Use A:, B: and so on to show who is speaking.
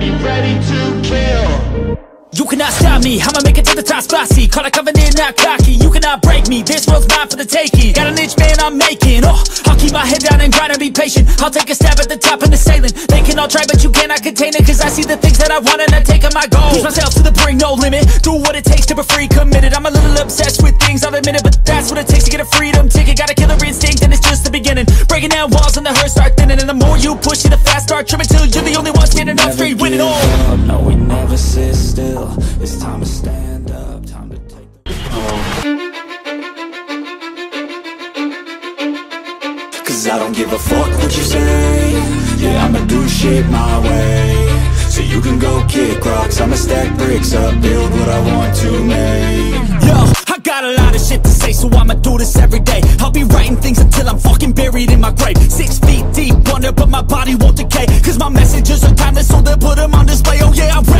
A: be ready to kill.
B: You cannot stop me, I'ma make it to the top spicy Call it covenant, not cocky. You cannot break me, this world's mine for the taking. Got an itch, man, I'm making. Oh, I'll keep my head down and grind and be patient. I'll take a stab at the top and the sailing. They can all try, but you cannot contain it Cause I see the things that I want and I take on my goal Push myself to the brink, no limit. Do what it takes to be free, committed. I'm a little obsessed with things, I'll admit it But that's what it takes to get a freedom ticket. Got a killer instinct and it's just the beginning Breaking down walls and the hurt start thinning. And the more you push it, the fast start trimming Till you're the only one standing up straight, winning all.
C: Up, no, we never sit still. It's time to stand up, time to take Cause I don't give a fuck what you say. Yeah, I'ma do shit my way. So you can go kick rocks. I'ma stack bricks up, build what I want to make.
B: Yo, I got a lot of shit to say, so I'ma do this every day. I'll be writing grave. Six feet deep under, but my body won't decay. Cause my messages are timeless, so they'll put them on display. Oh yeah, I rap